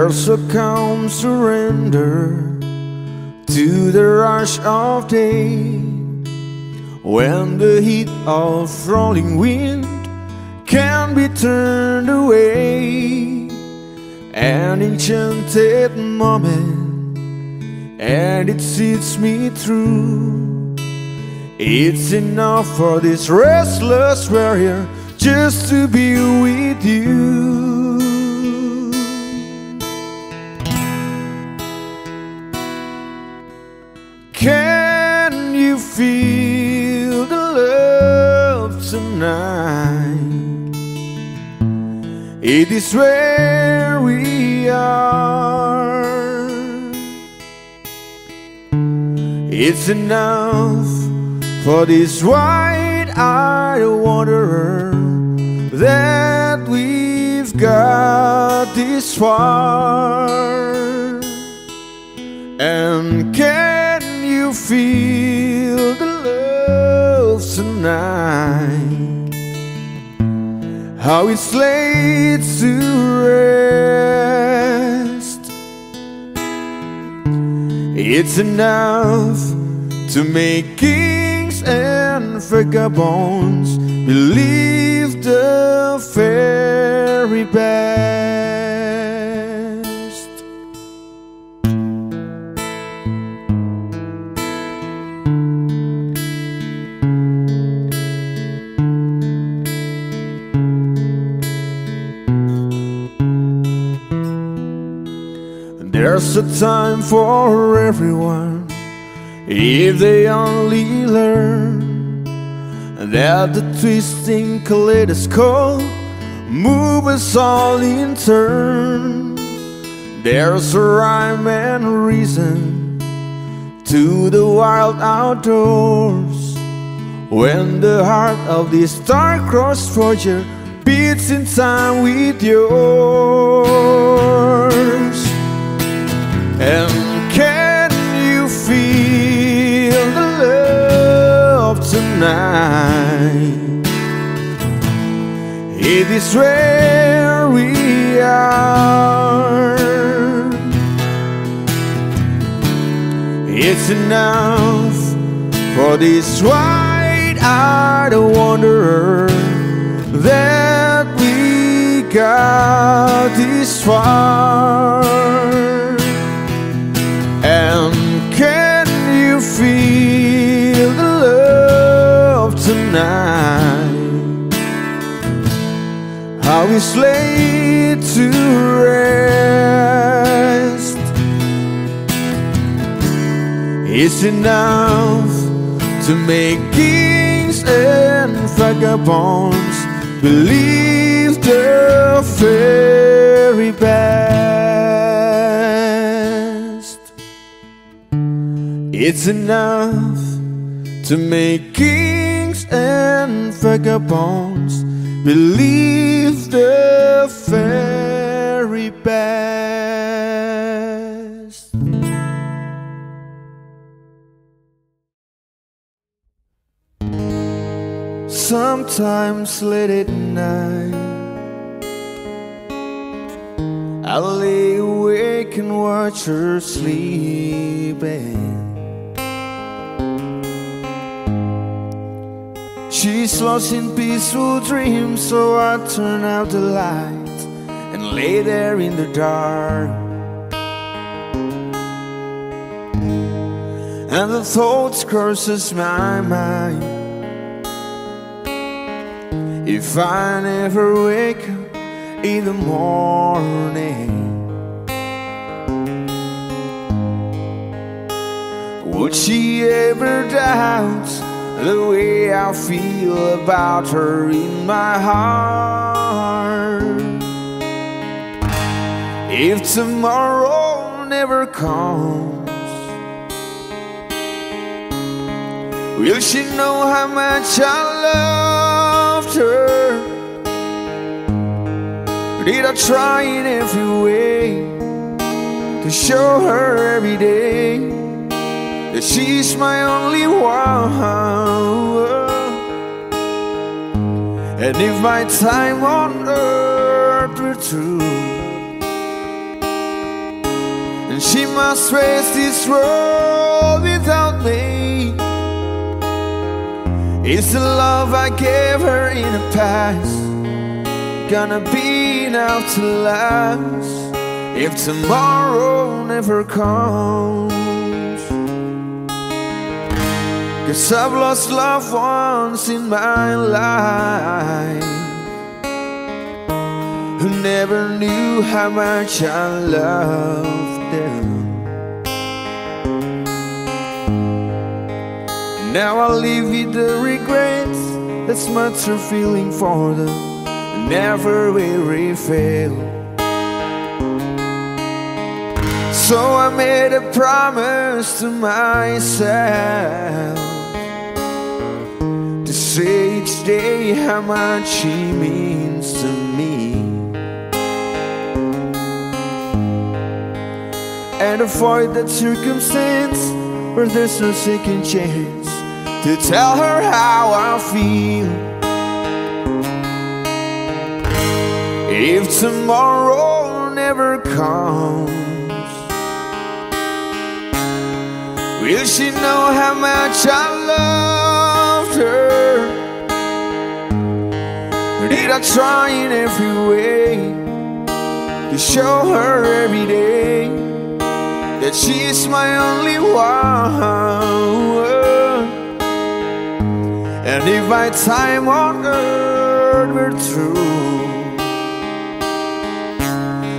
A calm surrender to the rush of day when the heat of rolling wind can be turned away. An enchanted moment, and it sees me through. It's enough for this restless warrior just to be with you. It is where we are. It's enough for this wide-eyed wanderer that we've got this far. And can you feel the love tonight? How it's laid to rest. It's enough to make kings and vagabonds believe the fairy best. There's a time for everyone if they only learn that the twisting kaleidoscope moves all in turn. There's a rhyme and reason to the wild outdoors when the heart of this star-crossed forger beats in time with yours. And can you feel the love tonight? It is where we are. It's enough for this wide-eyed wanderer that we got this far. Tonight? How it's laid to rest. It's enough to make kings and vagabonds believe the very best. It's enough to make kings and vagabonds believe the very best. Sometimes late at night, I lay awake and watch her sleeping. She's lost in peaceful dreams, so I turn out the light and lay there in the dark. And the thoughts crosses my mind. If I never wake up in the morning, would she ever doubt the way I feel about her in my heart? If tomorrow never comes, will she know how much I loved her? Did I try in every way to show her every day that she's my only one? And if my time on earth were true, And she must face this world without me Is the love I gave her in the past Gonna be enough to last If tomorrow never comes Cause I've lost loved ones in my life Who never knew how much I loved them. Now I live with the regrets That's much a feeling for them. Never will refill So I made a promise to myself say each day how much she means to me. And avoid that circumstance where there's no second chance To tell her how I feel. If tomorrow never comes Will she know how much I loved did I try in every way to show her every day that she's my only one? And if my time on earth were through,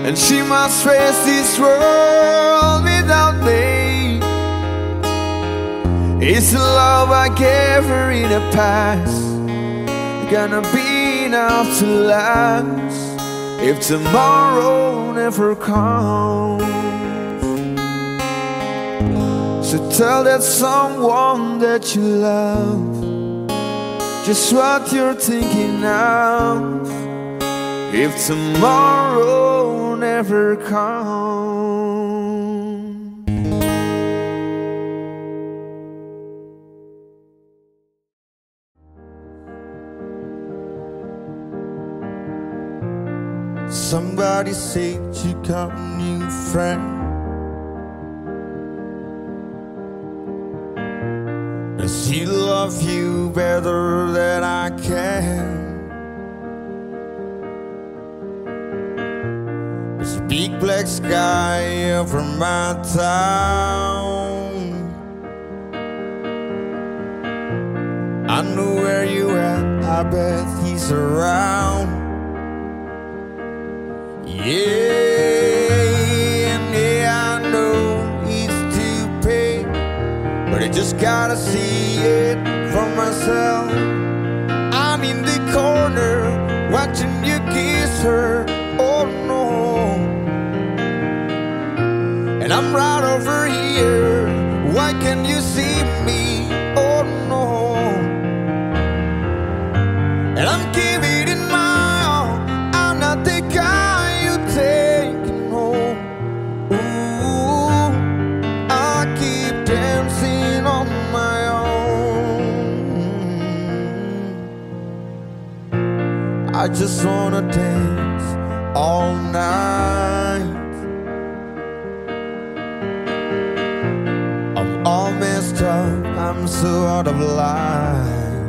and she must face this world without me, It's the love I gave her in the past gonna be enough to last if tomorrow never comes. So tell that someone that you love just what you're thinking of if tomorrow never comes. Somebody said you got a new friend. Does he love you better than I can? There's a big black sky over my town. I know where you at, I bet he's around. Yeah, and yeah, I know it's too pay, but I just gotta see it for myself. I'm in the corner watching you kiss her. Oh no, and I'm right over here. Why can't you see I just wanna dance all night. I'm all messed up, I'm so out of line.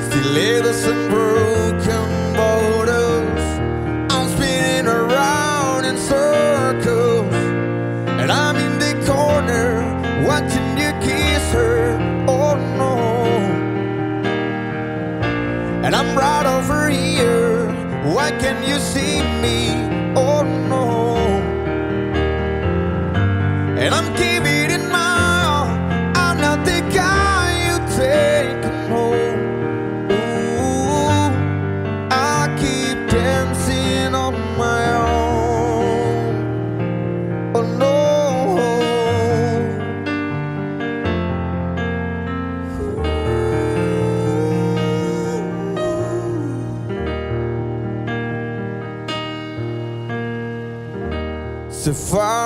Stilettos and broken right over here Why can't you see me? Far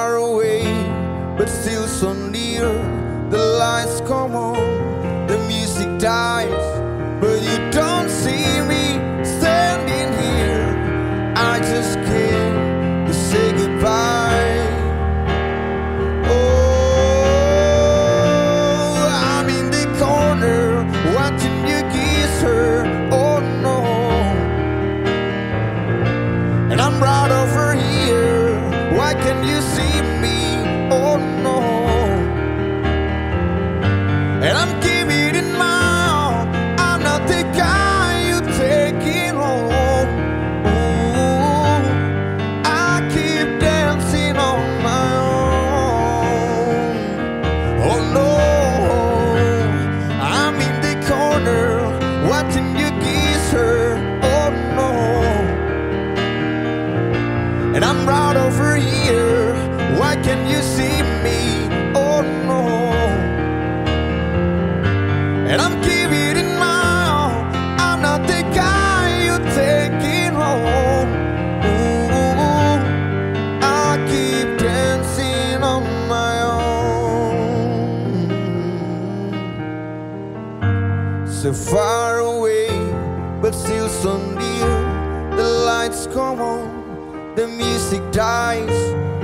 so far away, but still so near. The lights come on, the music dies.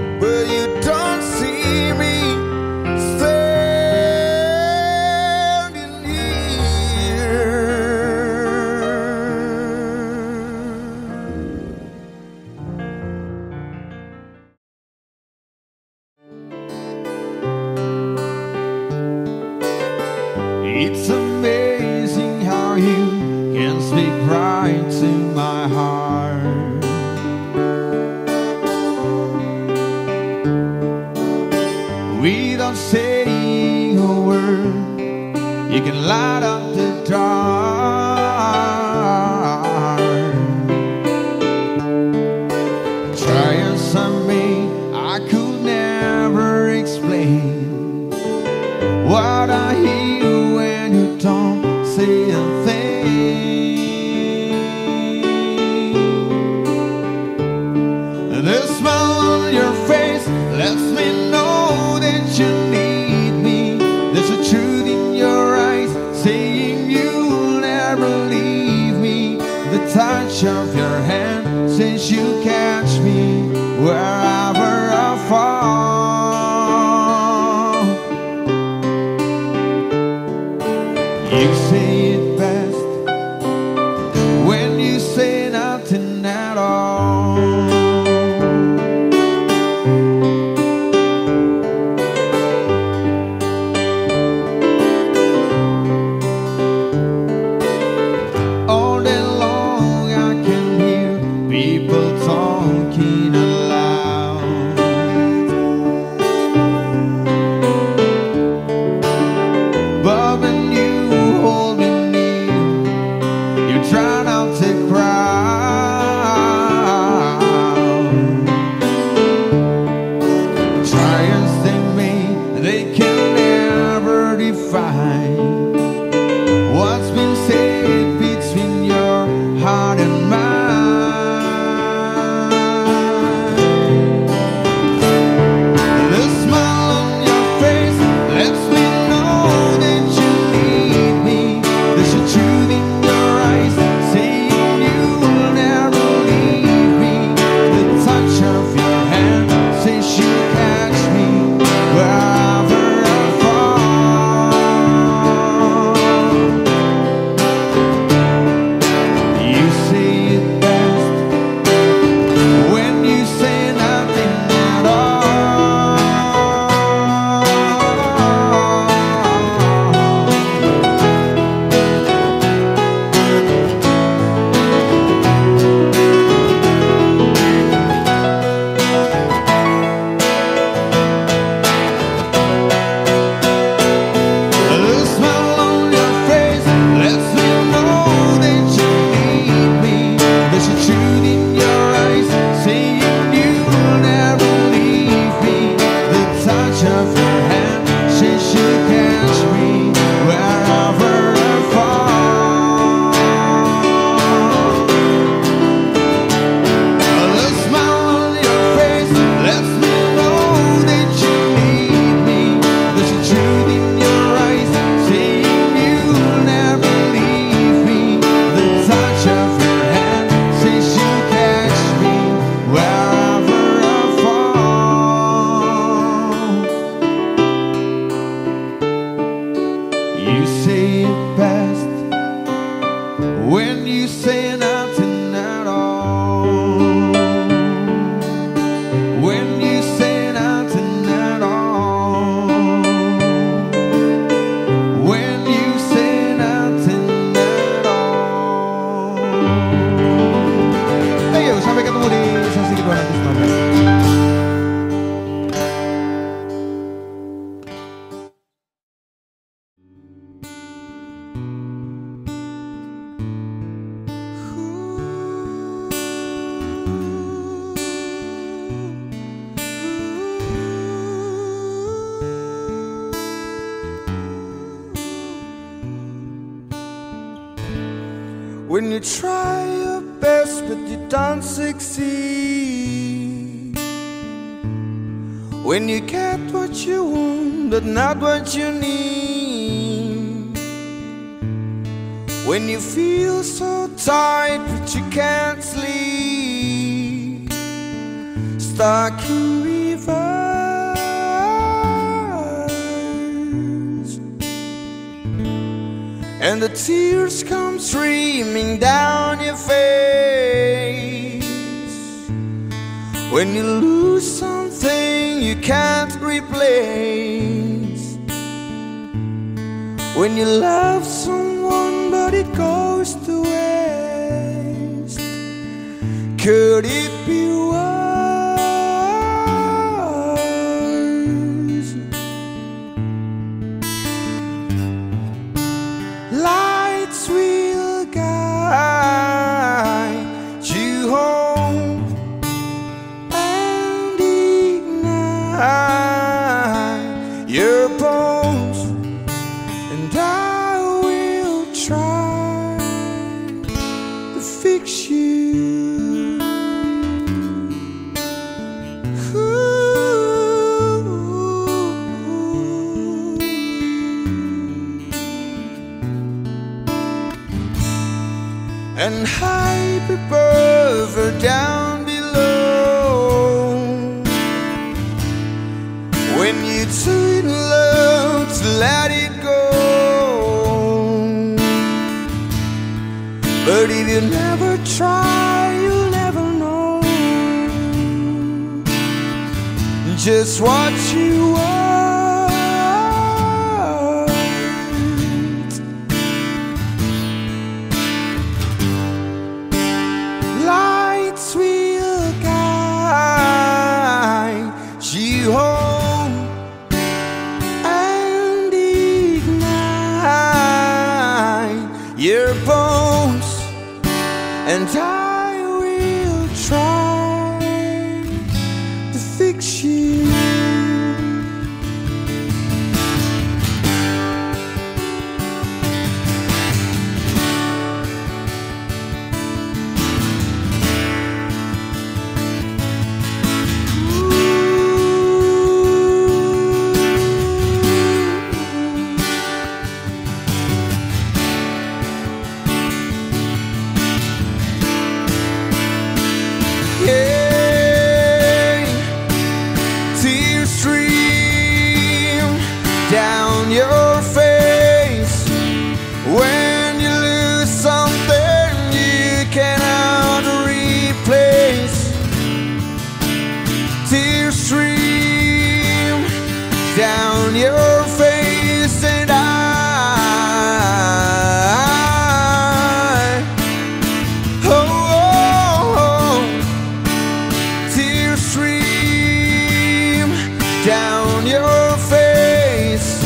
down your face.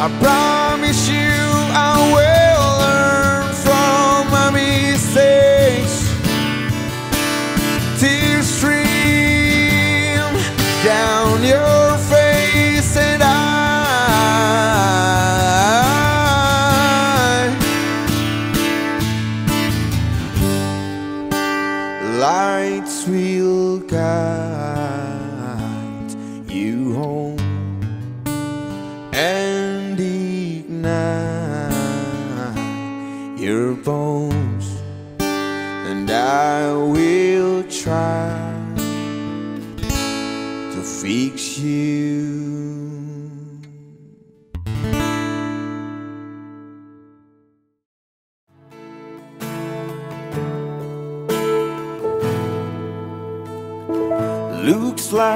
I promise you I will.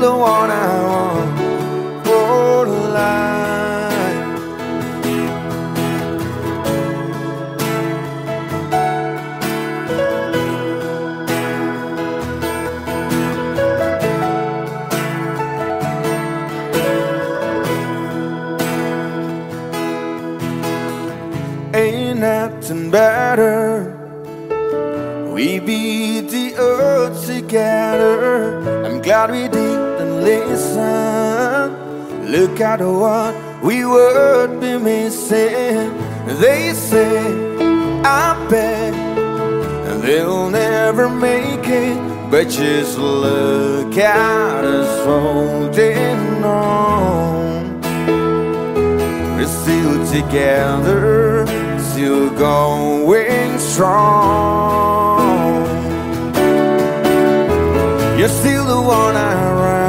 The one I want Look at what we would be missing. They say, I bet they'll never make it. But just look at us holding on. We're still together, still going strong. You're still the one I run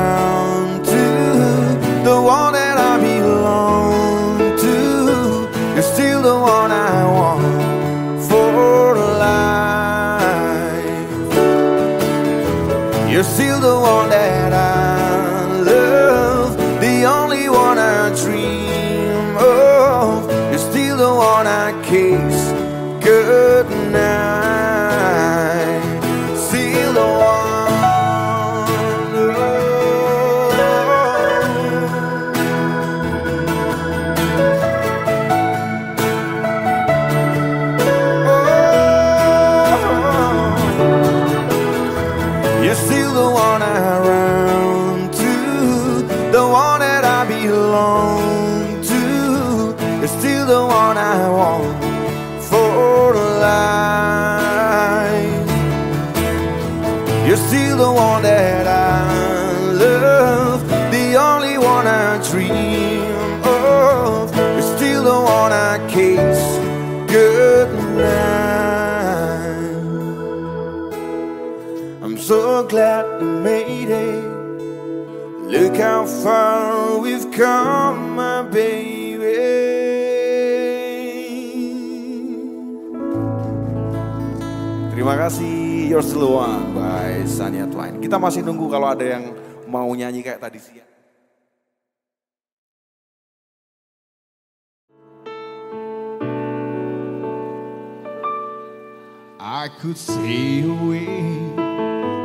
Terima kasih You're Still the One by Sanya Twain. Kita masih nunggu kalau ada yang mau nyanyi kayak tadi siang. I could stay away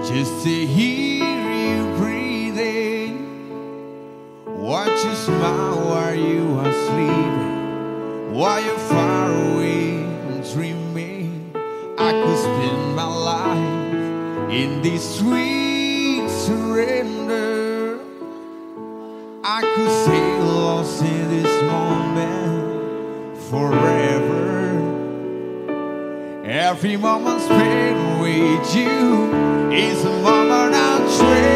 just to hear you breathing. Watch you smile while you are sleeping, while you're far away in this sweet surrender. I could stay lost in this moment forever. Every moment spent with you is a moment I treasure.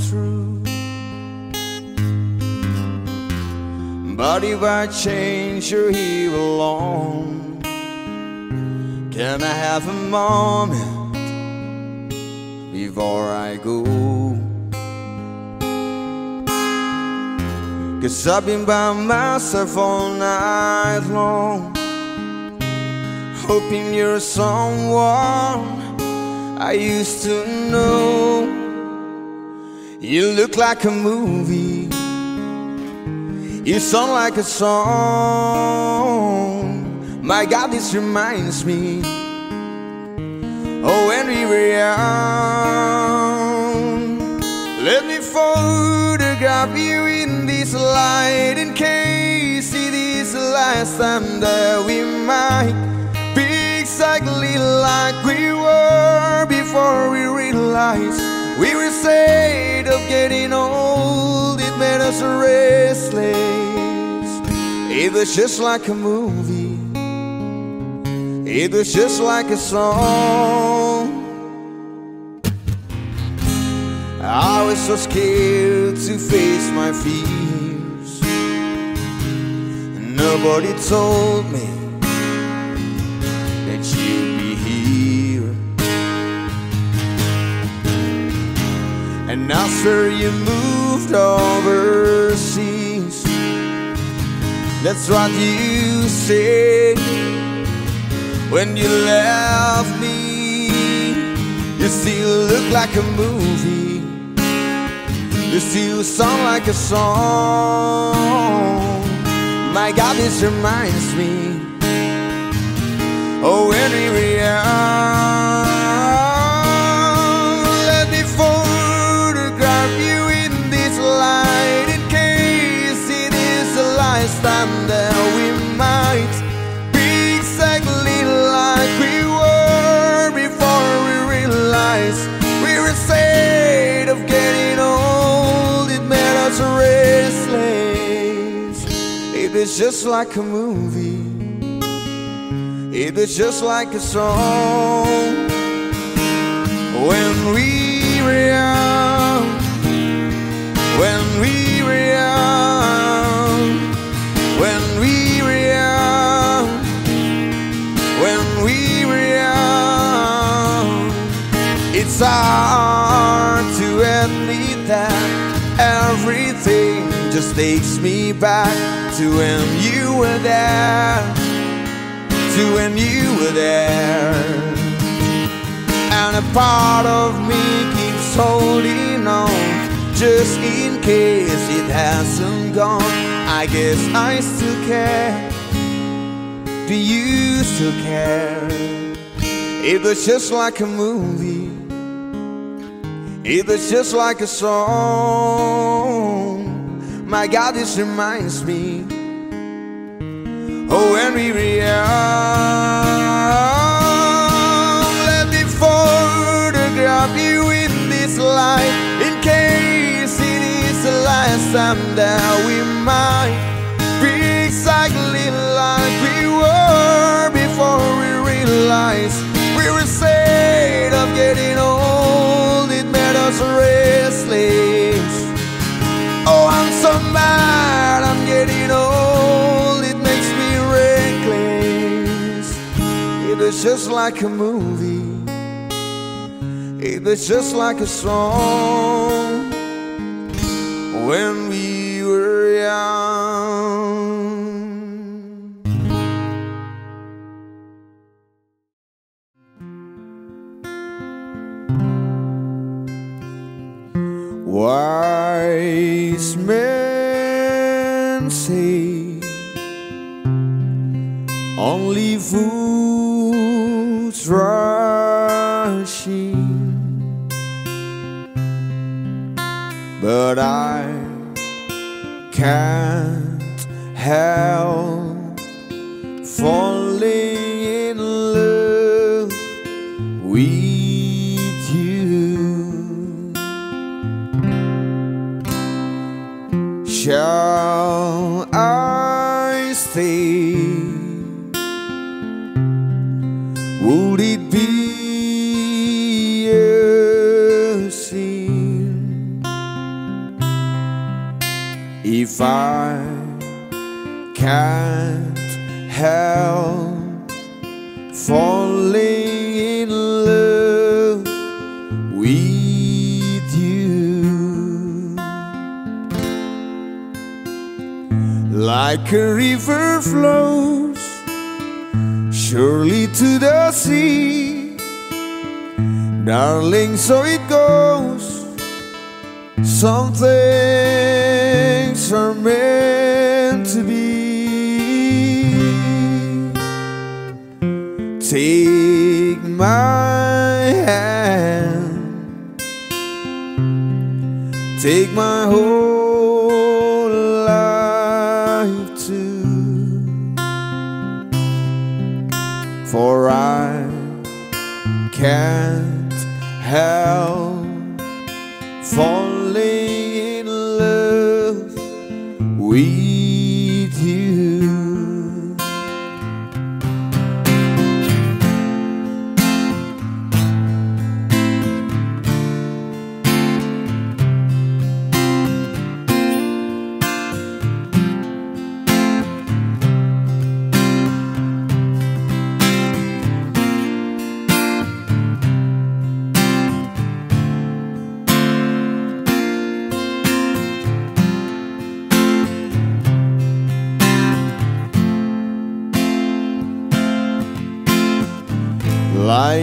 But if I change you're here alone, can I have a moment before I go? Cause I've been by myself all night long, hoping you're someone I used to know. You look like a movie you sound like a song. My God, this reminds me. Oh, when we were young. Let me photograph you in this light in case it is the last time that we might be exactly like we were before we realized we were afraid of getting old. Made us restless. It was just like a movie. It was just like a song. I was so scared to face my fears. Nobody told me that you'd be here. And after you moved overseas, that's what you said when you left me. You still look like a movie. You still sound like a song. My God, this reminds me. Was just like a movie. It was just like a song when we were young. When we were young. When we were young. When we were young. It's hard to admit that everything just takes me back to when you were there to when you were there. And a part of me keeps holding on just in case it hasn't gone. I guess I still care. Do you still care? It was just like a movie. It was just like a song. My God, this reminds me Oh, when we were young, let me photograph you in this light in case it is the last time that we might be exactly like we were before we realized we were afraid of getting old. It made us restless. I'm I'm getting old. It makes me reckless. It was just like a movie. it is just like a song when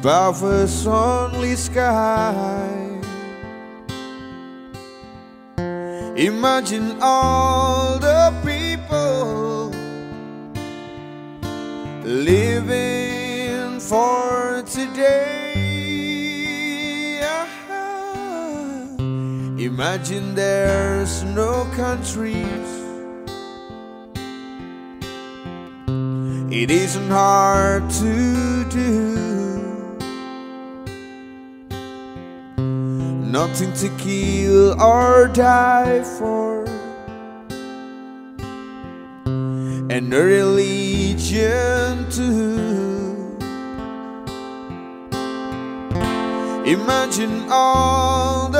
Above us only sky. Imagine all the people living for today. Imagine there's no countries. It isn't hard to do. Nothing to kill or die for. And a religion too. Imagine all the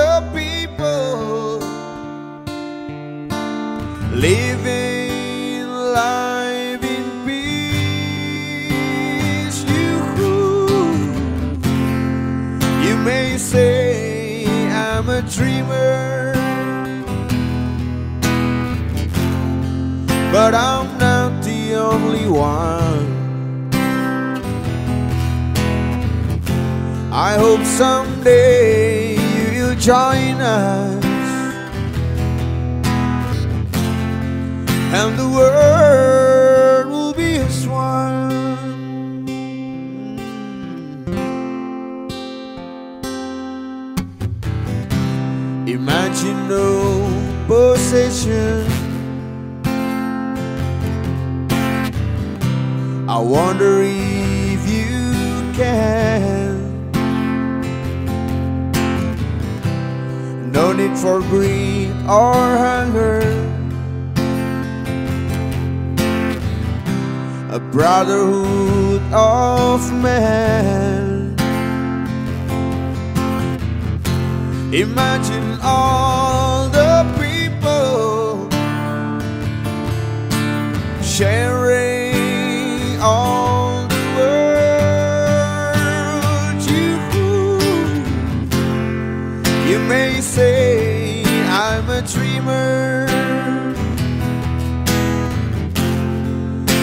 dreamer, but I'm not the only one. I hope someday you'll join us and the world. I wonder if you can. No need for greed or hunger. A brotherhood of men. Imagine all the people sharing may say I'm a dreamer,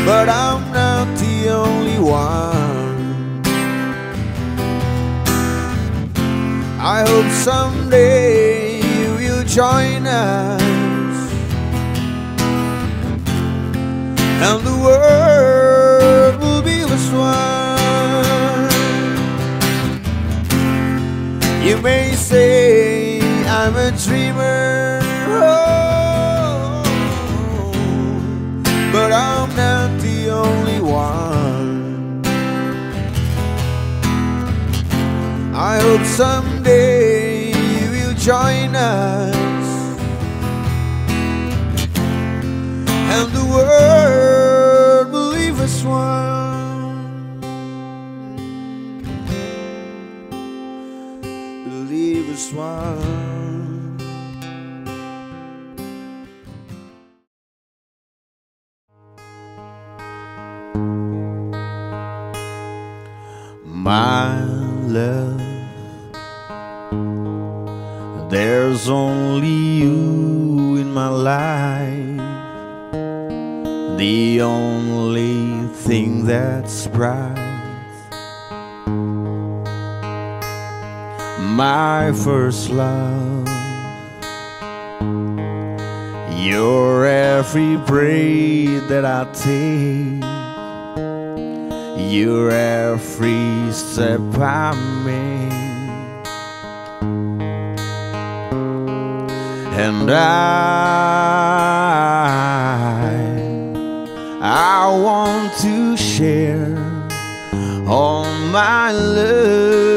but I'm not the only one. I hope someday you will join us and the world will be as one. You may say I'm a dreamer, oh, but I'm not the only one. I hope someday you will join us and the world will leave us one. Leave us one. First love, you're every breath that I take. You're every step I make, and I, I want to share all my love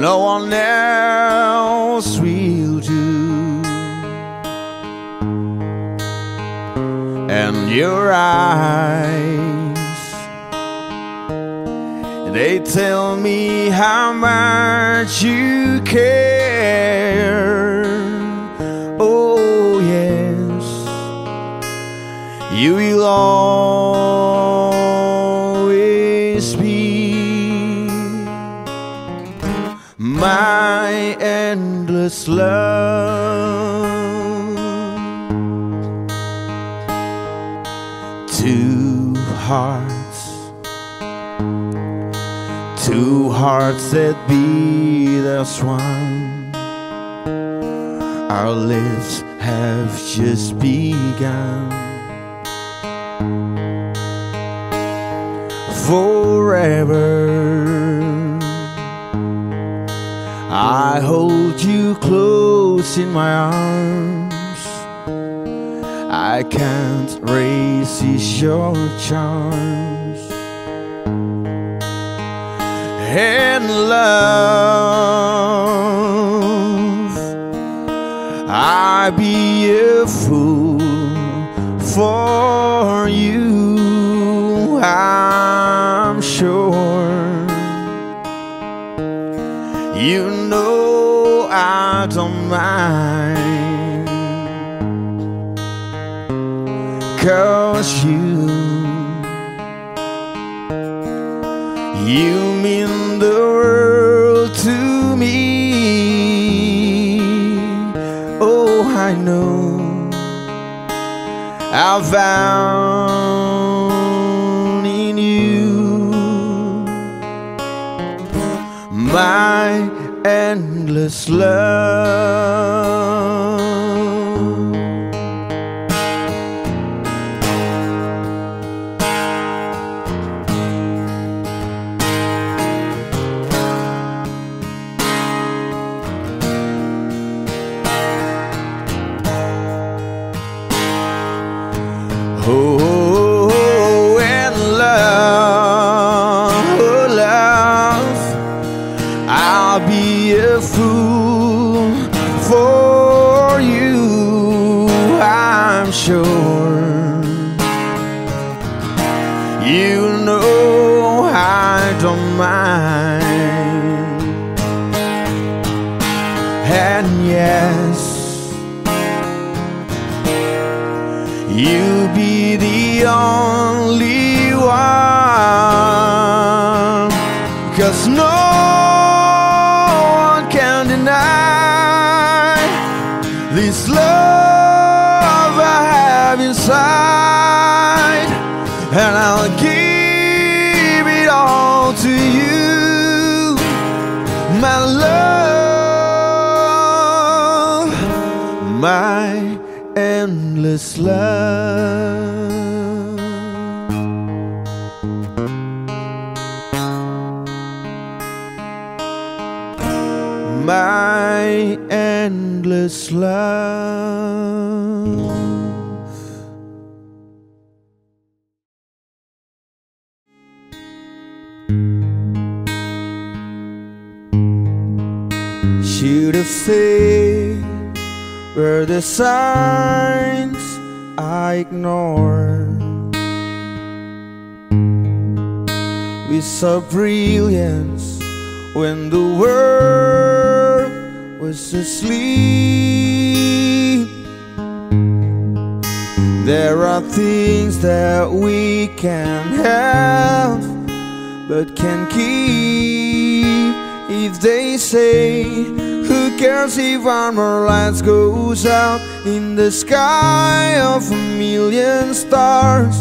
No one else will do. and your eyes they tell me how much you care oh yes you will endless love two hearts, two hearts that beat as one. Our lives have just begun. Forever, I hold you close in my arms. I can't resist your charms and love. I'd be a fool for you, I'm sure. You know I don't mind. Cause you You mean the world to me Oh, I know I found My endless love. Brilliance when the world was asleep. There are things that we can have but can keep if they say who cares if armor lights goes out in the sky of a million stars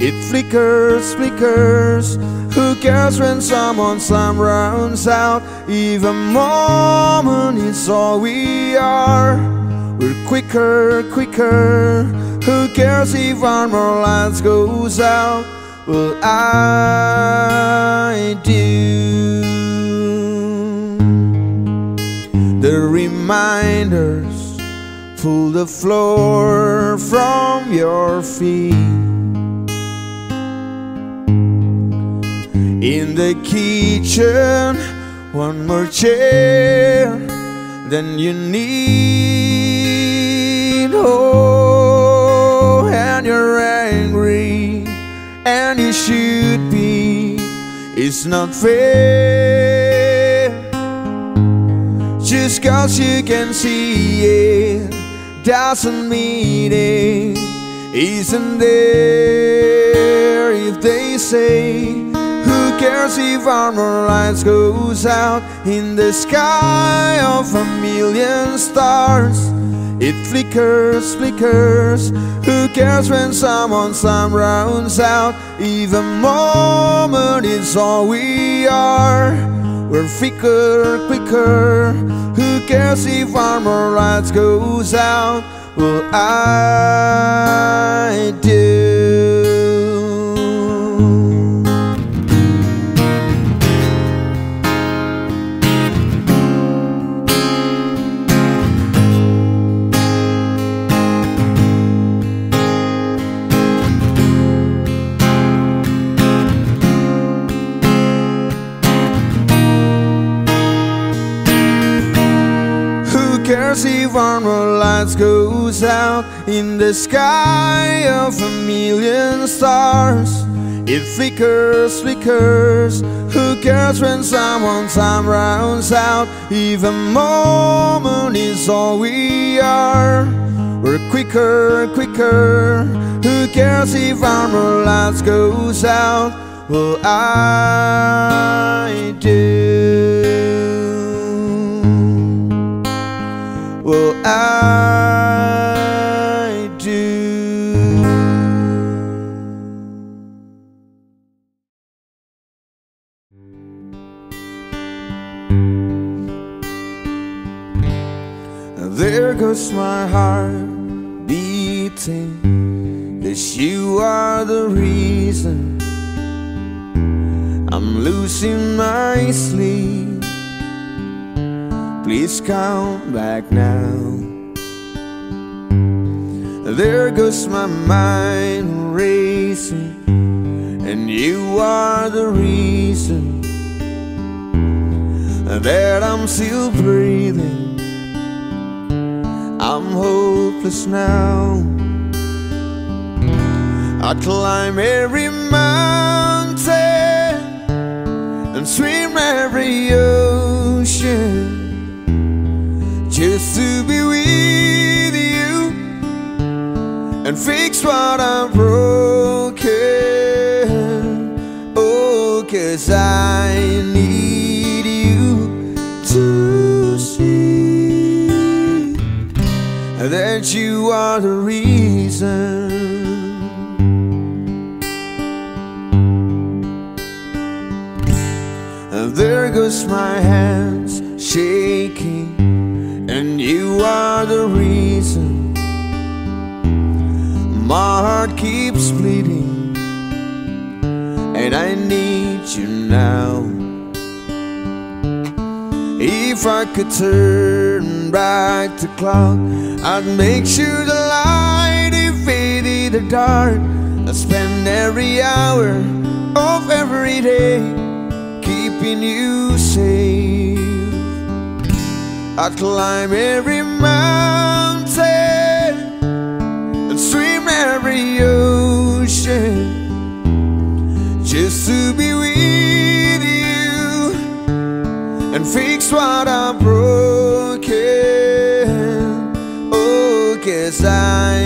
it flickers flickers who cares when someone's time runs out? Even moment is all we are. We're quicker quicker. Who cares if armor lights goes out? Well I do. The reminders pull the floor from your feet in the kitchen one more chair than you need oh and you're angry and you should be. It's not fair just cause you can see it doesn't mean it isn't there. If they say who cares if armor lights goes out in the sky of a million stars it flickers, flickers. Who cares when someone's time runs out? Even moment is all we are. We're thicker, quicker. Who cares if armor lights goes out? Well, I do. Armor lights goes out in the sky of a million stars? It flickers, flickers. Who cares when someone's time runs out? Even moment is all we are. We're quicker, quicker. Who cares if armor lights goes out? Well, I do. Well, I do. There goes my heart beating. Cause you are the reason I'm losing my sleep. Please come back now. There goes my mind racing, and you are the reason that I'm still breathing. I'm hopeless now. I climb every mountain and swim every ocean just to be with you and fix what I'm broken. Oh, cause I need you to see that you are the reason. And there goes my hands shaking, and you are the reason. My heart keeps bleeding, and I need you now. If I could turn back the clock, I'd make sure the light invaded the dark. I'd spend every hour of every day keeping you safe. I'd climb every mountain and swim every ocean just to be with you and fix what I'm broken. Oh, cause I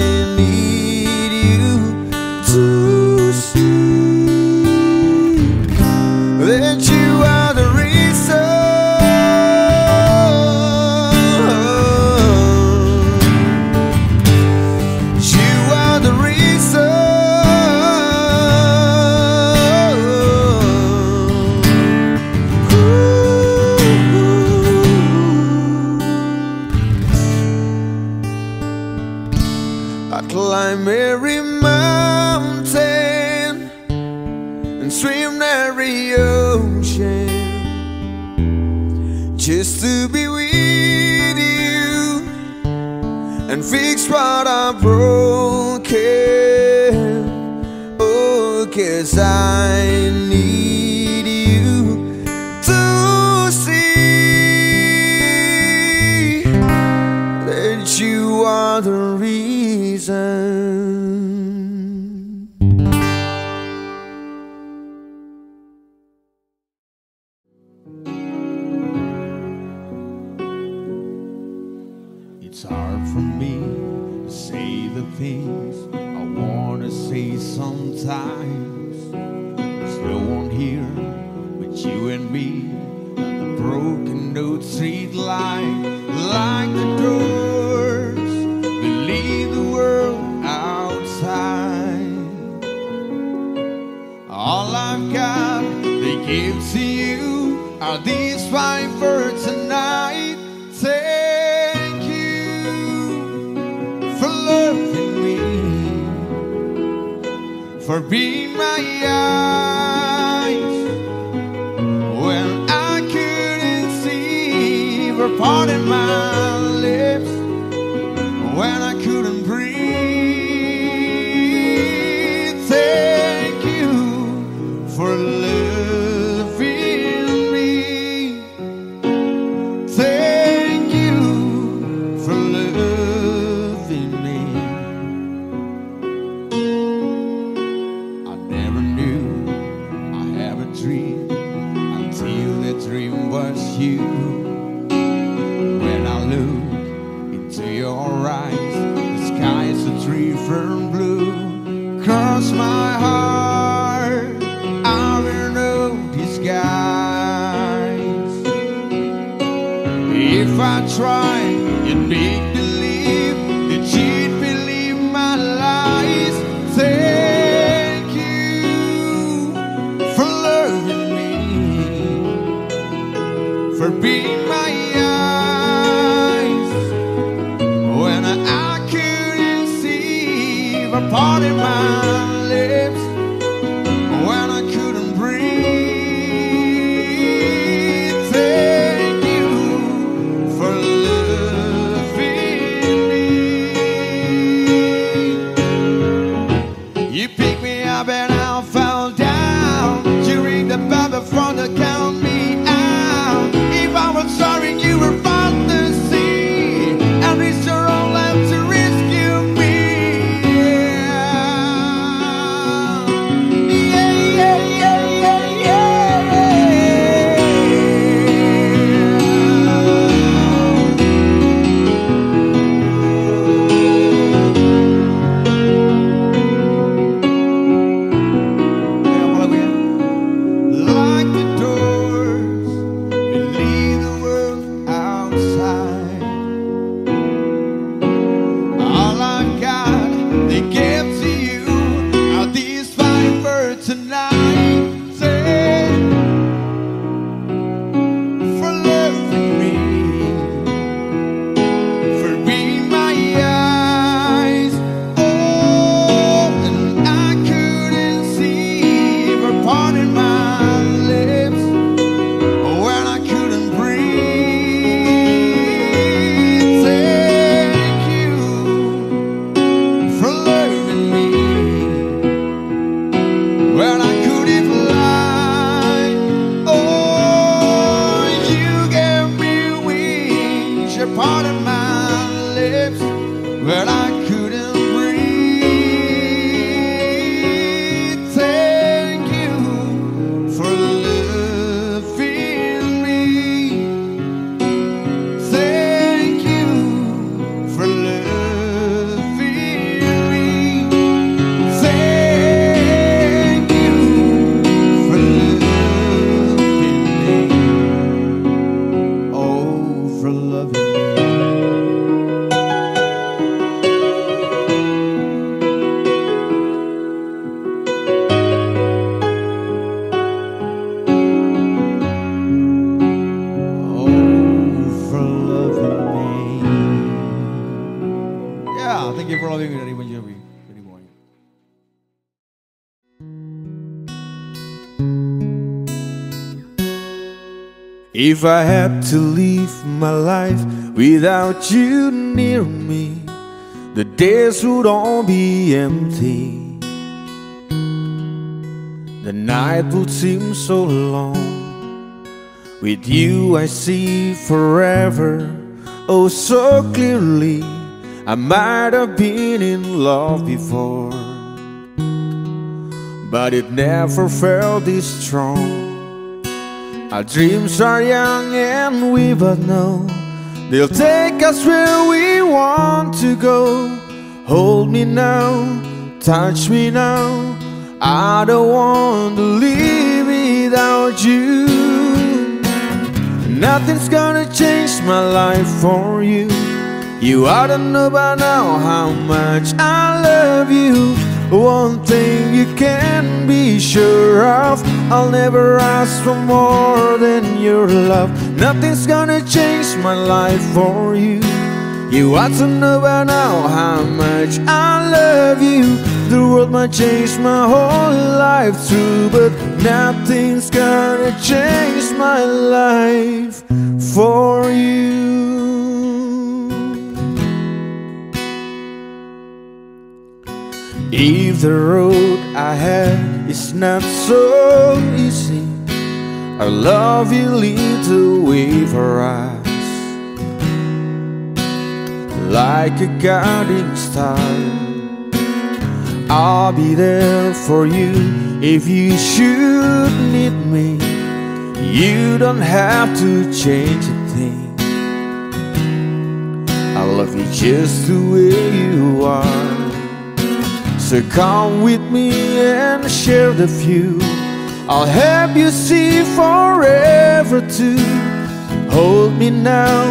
fix what I'm broken. Oh, cause I for being my eyes. When I couldn't see, for parting my lips. When I If I had to live my life without you near me, the days would all be empty. The night would seem so long. With you, I see forever, oh, so clearly. I might have been in love before, but it never felt this strong. Our dreams are young and we both know they'll take us where we want to go. Hold me now, touch me now. I don't want to live without you. Nothing's gonna change my life for you. You ought to know by now how much I love you. One thing you can be sure of I'll never ask for more than your love. Nothing's gonna change my life for you. You ought to know by now how much I love you. The world might change my whole life through, but nothing's gonna change my life for you. If the road ahead is not so easy, our love lead the way for us like a guiding star. I'll be there for you if you should need me. You don't have to change a thing. I love you just the way you are. So come with me and share the view. I'll help you see forever too. Hold me now,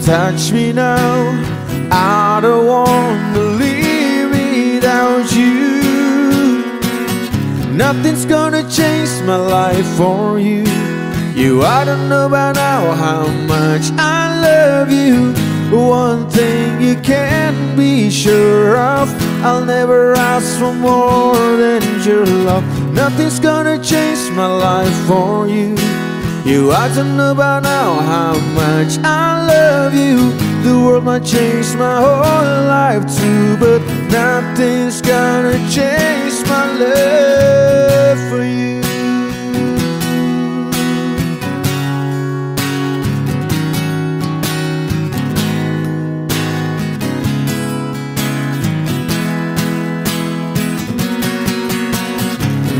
touch me now. I don't want to live without you. Nothing's gonna change my life for you. You I don't know by now how much I love you. One thing you can be sure of I'll never ask for more than your love. Nothing's gonna change my life for you. You ought to know by now how much I love you. The world might change my whole life too, but nothing's gonna change my love for you.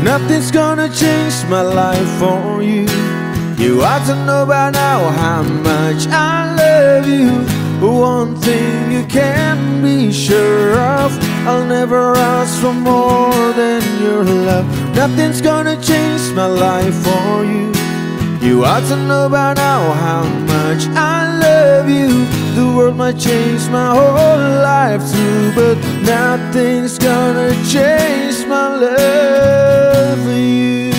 Nothing's gonna change my life for you. You ought to know by now how much I love you. One thing you can be sure of I'll never ask for more than your love. Nothing's gonna change my life for you. You ought to know by now how much I love you. The world might change my whole life too, but nothing's gonna change my love for you.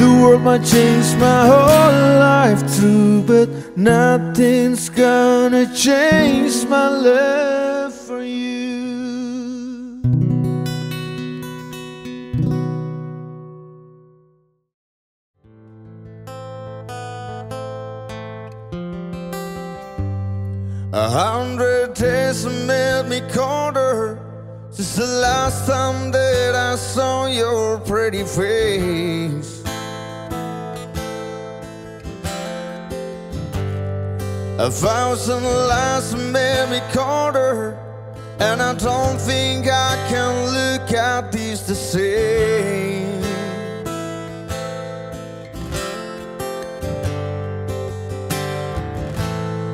The world might change my whole life too, but nothing's gonna change my love days made me colder since the last time that I saw your pretty face. A thousand lies made me colder, and I don't think I can look at these the same.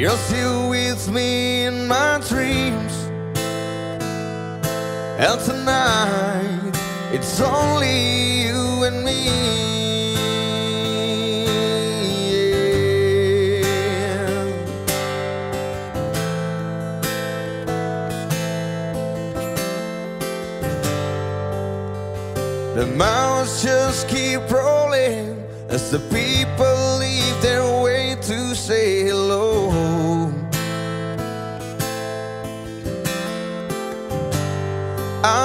you're still with me in my dreams And tonight It's only you and me. The miles just keep rolling as the people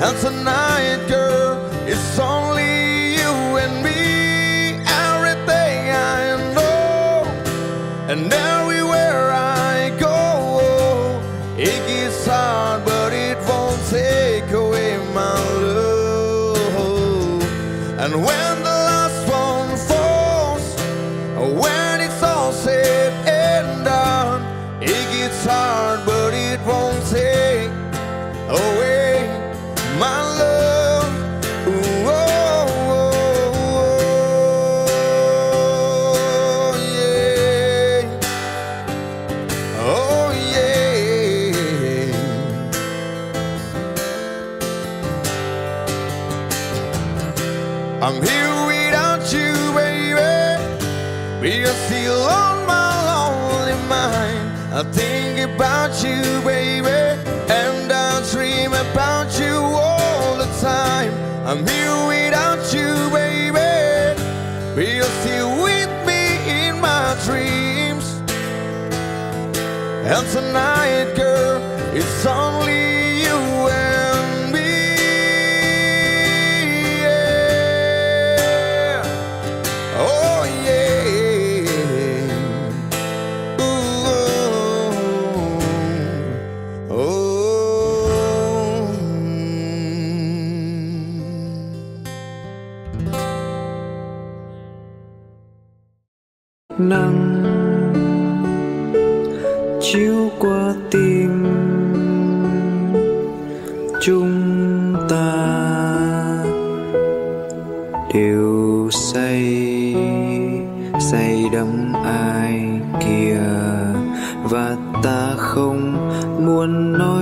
And tonight, I'm here without you, baby. But you're still on my lonely mind. I think about you, baby. And I dream about you all the time. I'm here without you, baby. But you're still with me in my dreams. And tonight, girl, it's only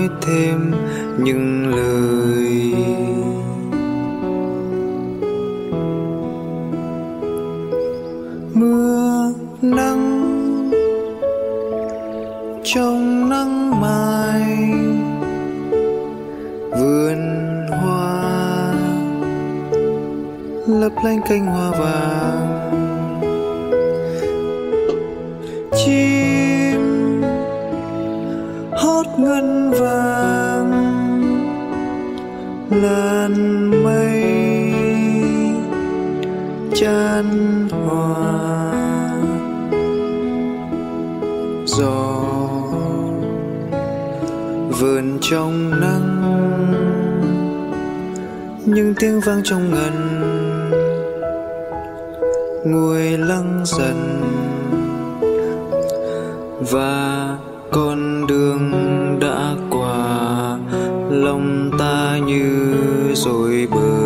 nói thêm những lời. Mưa nắng trong nắng mai vườn hoa, lấp lánh cánh hoa vàng. Tiếng vang trong ngần nguôi lắng dần và con đường đã qua, lòng ta như rồi bờ.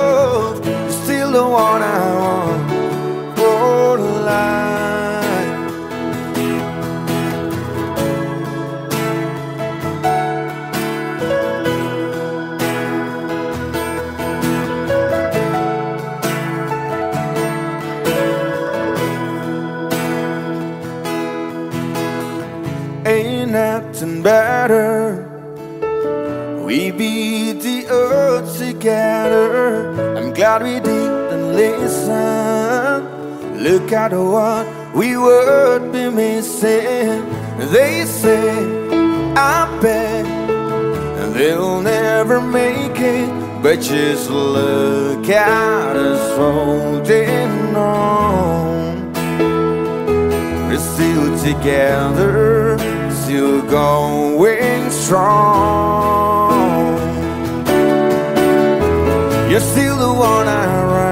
One I want life. Ain't nothing better. We beat the earth together. I'm glad we didn't listen. Look at what we would be missing. They say, I bet they'll never make it. But just look at us holding on. We're still together, still going strong. Still the one I run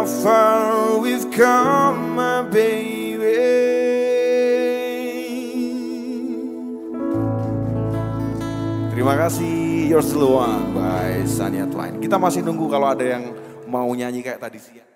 how far we've come, my baby. Terima kasih You're Still One by Sania Twain. Kita masih nunggu kalau ada yang mau nyanyi kayak tadi siang.